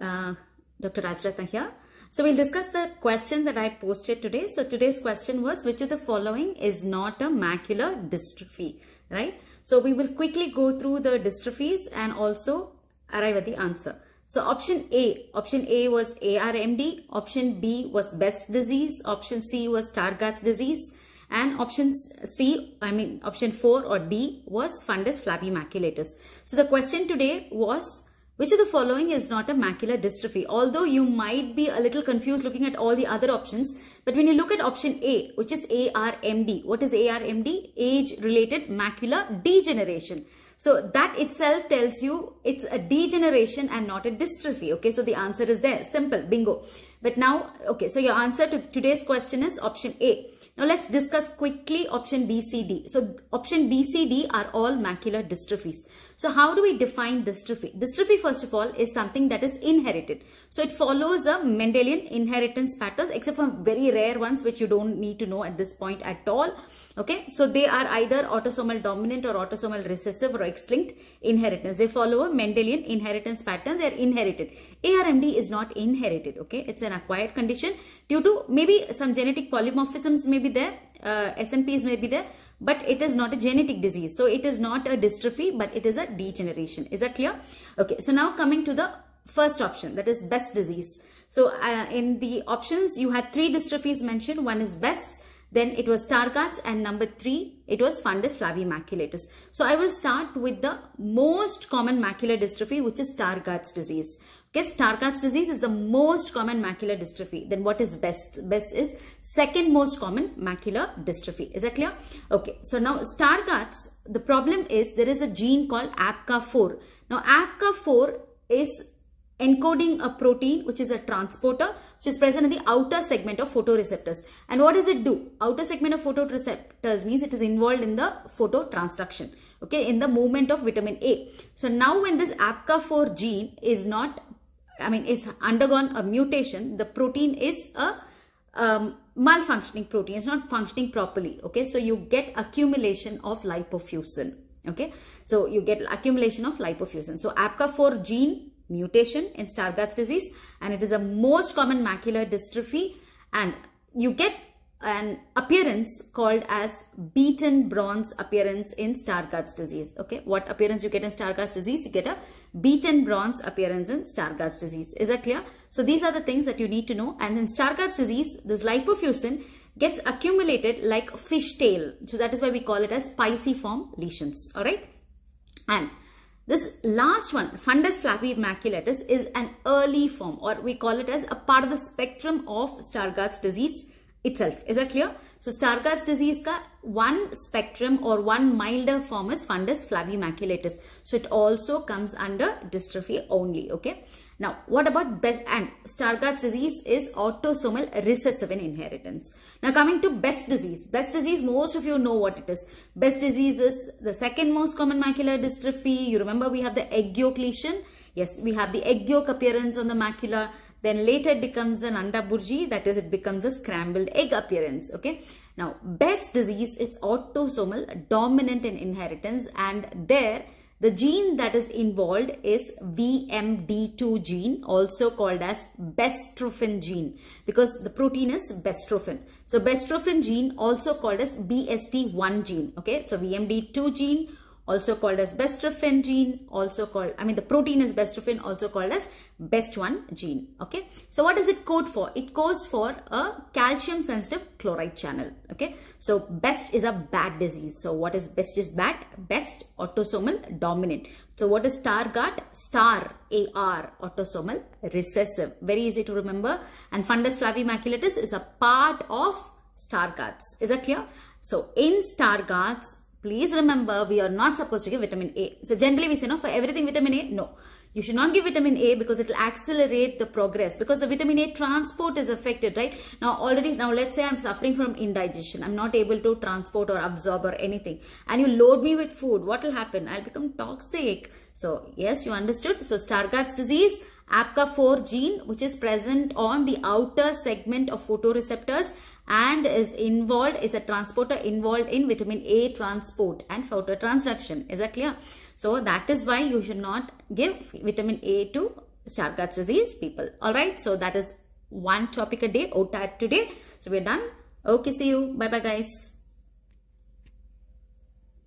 Uh, Dr. Rajarathna here. So we'll discuss the question that I posted today. So today's question was which of the following is not a macular dystrophy, right? So we will quickly go through the dystrophies and also arrive at the answer. So option A, option A was ARMD, option B was Best disease, option C was Stargardt's disease, and option C, I mean option 4 or D was fundus flavimaculatus. So the question today was which of the following is not a macular dystrophy? Although you might be a little confused looking at all the other options, but when you look at option A, which is ARMD, what is ARMD? Age-related macular degeneration. So that itself tells you it's a degeneration and not a dystrophy. Okay, so the answer is there. Simple, bingo. But now, okay, so your answer to today's question is option A. Now let's discuss quickly option B, C, D. So option B, C, D are all macular dystrophies. So how do we define dystrophy? Dystrophy first of all is something that is inherited. So it follows a Mendelian inheritance pattern except for very rare ones which you don't need to know at this point at all. Okay, so they are either autosomal dominant or autosomal recessive or X-linked inheritance. They follow a Mendelian inheritance pattern. They are inherited. ARMD is not inherited. Okay, it's an acquired condition due to maybe some genetic polymorphisms may be there, uh, SNPs may be there, but it is not a genetic disease. So it is not a dystrophy, but it is a degeneration. Is that clear? Okay, so now coming to the first option, that is Best disease. So uh, in the options, you had three dystrophies mentioned. One is Best, then it was Stargardt's and number three, it was fundus flavimaculatus. So I will start with the most common macular dystrophy, which is Stargardt's disease. Okay, Stargardt's disease is the most common macular dystrophy. Then what is best? Best is second most common macular dystrophy. Is that clear? Okay, so now Stargardt's, the problem is there is a gene called ABCA4. Now ABCA4 is encoding a protein which is a transporter which is present in the outer segment of photoreceptors. And what does it do? Outer segment of photoreceptors means it is involved in the phototransduction, okay, in the movement of vitamin A. So now when this ABCA4 gene is not I mean, is undergone a mutation, the protein is a um, malfunctioning protein. It's not functioning properly. Okay, so you get accumulation of lipofuscin. Okay, so you get accumulation of lipofuscin. So ABCA4 gene mutation in Stargardt's disease, and it is a most common macular dystrophy, and you get an appearance called as beaten bronze appearance in Stargardt's disease. Okay, what appearance you get in Stargardt's disease? You get a beaten bronze appearance in Stargardt's disease. Is that clear? So these are the things that you need to know. And in Stargardt's disease, this lipofuscin gets accumulated like fishtail. So that is why we call it as pisciform lesions. All right. And this last one, fundus flavimaculatus, is an early form or we call it as a part of the spectrum of Stargardt's disease itself. Is that clear? So Stargardt's disease ka one spectrum or one milder form is fundus flavimaculatus. So it also comes under dystrophy only. Okay. Now what about best and Stargardt's disease is autosomal recessive in inheritance. Now coming to best disease. Best disease most of you know what it is. Best disease is the second most common macular dystrophy. You remember we have the egg yolk lesion. Yes, we have the egg yolk appearance on the macula then later it becomes an anda burji, that is it becomes a scrambled egg appearance. Okay. Now, best disease is autosomal dominant in inheritance and there the gene that is involved is VMD2 gene also called as bestrophin gene because the protein is bestrophin. So bestrophin gene also called as BEST1 gene. Okay. So VMD2 gene also called as bestrophin gene, also called, I mean the protein is bestrophin, also called as BEST1 gene. Okay. So what does it code for? It codes for a calcium sensitive chloride channel. Okay. So BEST is a bad disease. So what is BEST is bad? BEST autosomal dominant. So what is Stargardt? Star AR autosomal recessive. Very easy to remember. And fundus flavimaculatus is a part of Stargardt's. Is that clear? So in Stargardt's please remember we are not supposed to give vitamin A. So generally we say no for everything vitamin A, no. You should not give vitamin A because it will accelerate the progress because the vitamin A transport is affected, right? Now already, now let's say I'm suffering from indigestion. I'm not able to transport or absorb or anything. And you load me with food. What will happen? I'll become toxic. So yes, you understood. So Stargardt's disease, ABCA4 gene which is present on the outer segment of photoreceptors and is involved, is a transporter involved in vitamin A transport and phototransduction. Is that clear? So that is why you should not give vitamin A to Stargardt disease people. Alright, so that is one topic a day, OTAD today. So we're done. Okay, see you. Bye bye guys.